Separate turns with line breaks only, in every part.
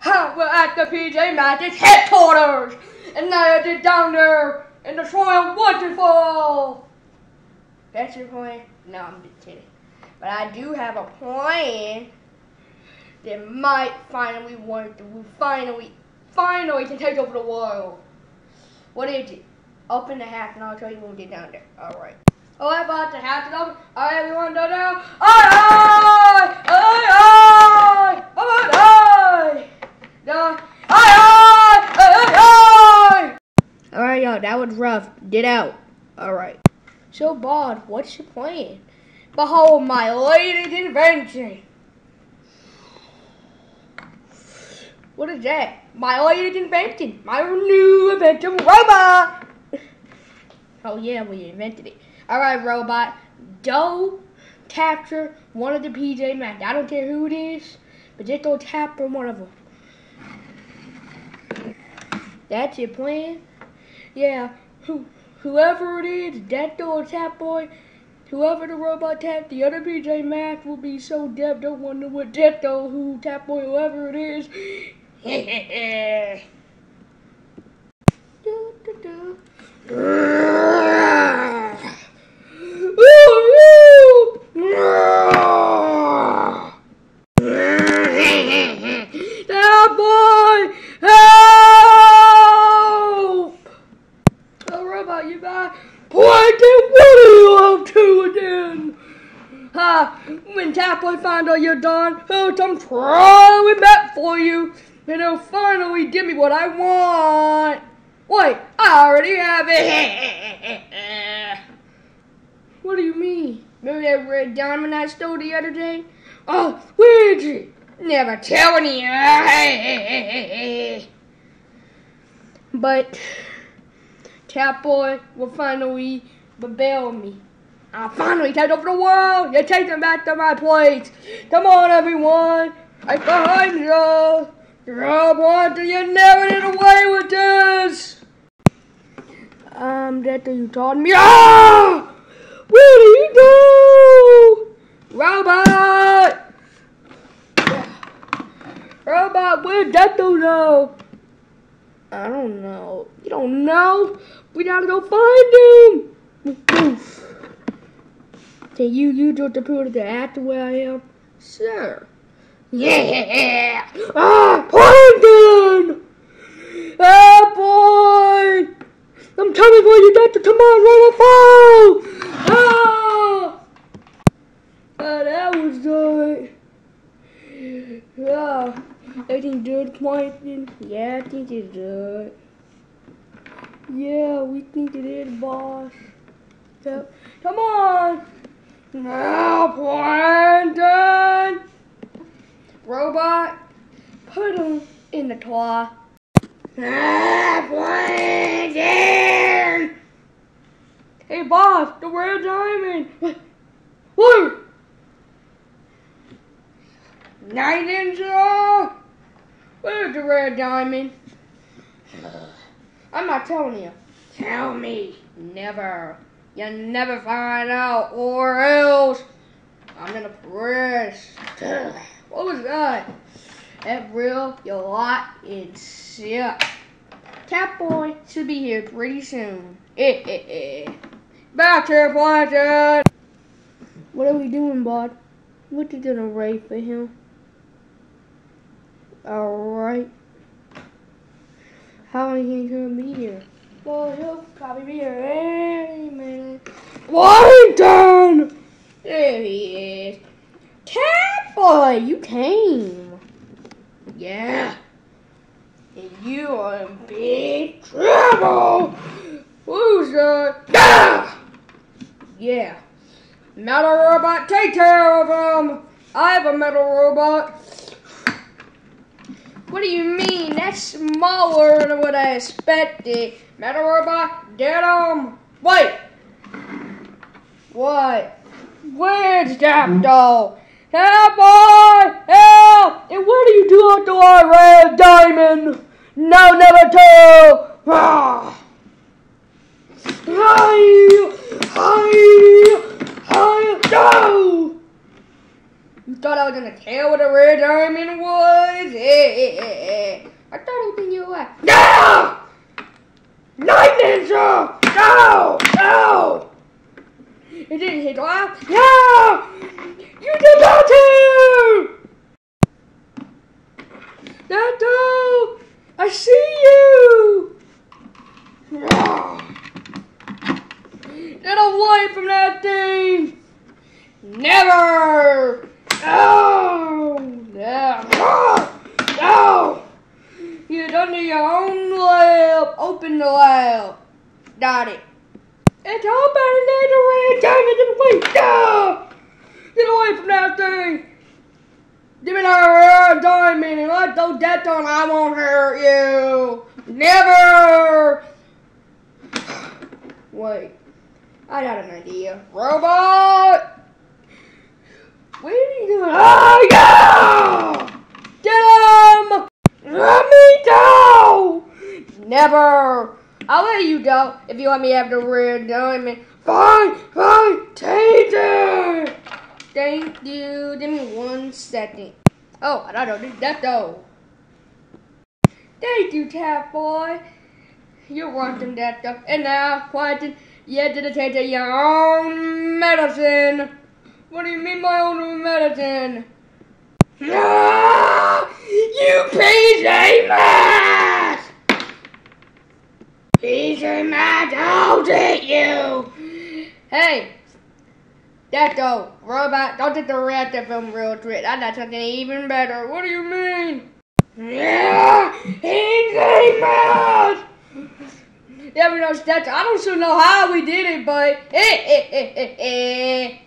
Ha, we're at the PJ Masks headquarters, and now it's down there in the Royal Waterfall. That's your plan? No, I'm just kidding. But I do have a plan that might finally want to finally, finally can take over the world. What is it? Open the hatch and I'll tell you when we get down there. Alright. Oh, I bought the hatch open. Alright, everyone down! Aye, aye! Aye, aye! Aye, aye! Alright, y'all, that was rough. Get out. Alright. So, Bod, what's your plan? Behold my latest invention. What is that? My latest invention. My new invention robot. Oh yeah, we invented it. All right, robot. Go capture one of the PJ Masks. I don't care who it is, but just go capture one of them. That's your plan? Yeah. Who, whoever it is, that little Catboy, whoever the robot tap, the other PJ Masks will be so deaf. Don't wonder what that though, who Catboy, whoever it is. do, do, do. That boy! Help! You back? Pointing, what are you up to again? Ha! when Catboy find out you're done, he'll come crawling back for you, and he'll finally give me what I want. Wait, I already have it. what do you mean? Remember that red diamond I stole the other day? Oh, you? Never tell any. But Catboy will finally rebel me. I'll finally take over the world. You're taking back to my place. Come on, everyone. I'm behind you. Rob Wanter, you never get away with this. Um, that you taught me. Ah! Where do you go? Robot! Robot, where'd that go? I don't know. You don't know? We gotta go find him! Can you use your computer to act way, I am? Sure. Yeah! Ah, Plankton! Ah, boy! I'm coming for you, Doctor. Come on, Robot, fall! Ah! Ah, that was good. Yeah. Everything good, Plankton? Yeah, I think it's good. Yeah, we think it is, boss. Yep. Come on! Now, Plankton! Robot, put him in the claw. Plankton! Hey, boss, the red diamond! What? What? Night Ninja! Where's the red diamond? I'm not telling you. Tell me. Never. You never find out, or else I'm gonna press. What was that? That real, you lot is sick. Cat boy should be here pretty soon. Eh, eh, eh. Back here, Plankton! What are we doing, bud? What you gonna write for him? Alright. How long he gonna be here? Well, he'll probably be here any minute. Warrington! There he is. Cat boy, you came. Yeah. And you are in big trouble. Who's that? Ah! Yeah. Metal robot, take care of him. I have a metal robot. What do you mean? That's smaller than what I expected. Metal robot, get him. Wait. What? Where's that hmm? doll? Help, boy! Help! And what do you do after our red diamond? No, never tell! Ah! Hi! Hi! diamond was it? I thought it was you were. No! Night Ninja! No! No! It didn't hit off. No! You did not to! Nato! I see you! Get away from that thing! Never! No! No! No! You done to your own lab. Open the lab. Got it. It's open and there's a red diamond in the. No! Get away from that thing! Give me that diamond and let those death on. I won't hurt you. Never! Wait. I got an idea. Robot! What are you doing? Oh, yeah! Get him! Let me go! Never! I'll let you go if you let me have the red diamond. Fine, fine, take it! Thank you. Give me one second. Oh, I don't know that though. Thank you, Catboy. You're welcome, that stuff. And now, Quentin, you had to take your own medicine. What do you mean, my own medicine? Ah, you PJ Masks! PJ Masks, I'll get you! Hey, that though, robot, don't take the rat from real trick. I got something even better. What do you mean? Yeah, PJ Masks! Yeah, we know stats. I don't sure know how we did it, but eh, eh, eh, eh, eh.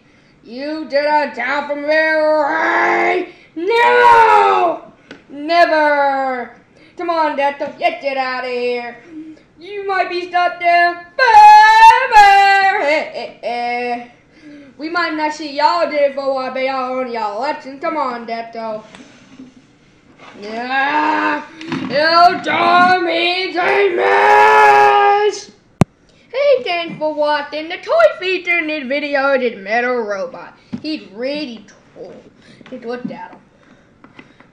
You did a down from there? No! Never! Come on, Delta, get it out of here. You might be stuck there. Forever. We might not see y'all did for a while, but y'all on y'all election. Come on, Depto. Yeah! You dummy mess! Hey, thanks for watching. The toy feature in this video is Metal Robot. He's really cool. Just look at him.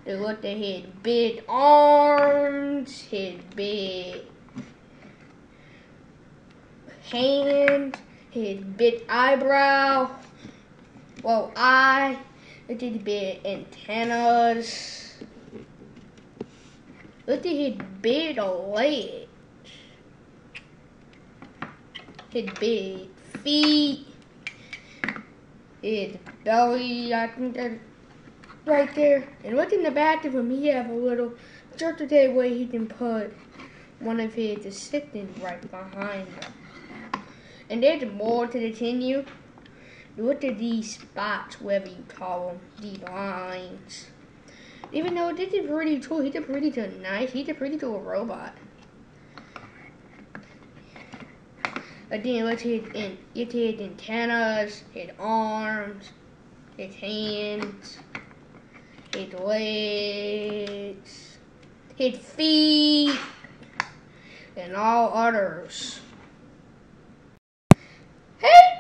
Just look at his big arms, his big hands, his big eyebrow. Well, eye. Look at his big antennas. Look at his big legs. His big feet. His belly, I think that's right there. And look in the back of him, he have a little structure there where he can put one of his assistants right behind him. And there's more to continue. Look at these spots, whatever you call them, these lines. Even though this is pretty cool, he's a pretty cool, nice, he's a pretty cool robot. Again, let's hit in, let's hit antennas, his arms, his hands, his legs, his feet, and all others.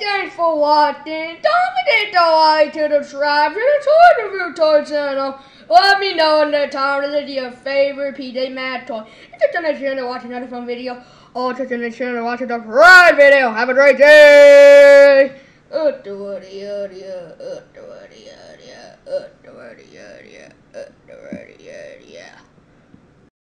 Thanks for watching. Don't forget to like and subscribe to the Toy Review Toy channel. Let me know in the comments if your favorite PJ Masks toy. If you're on the channel to watch another fun video, or just on the channel to watch a right video. Have a great day! Uh,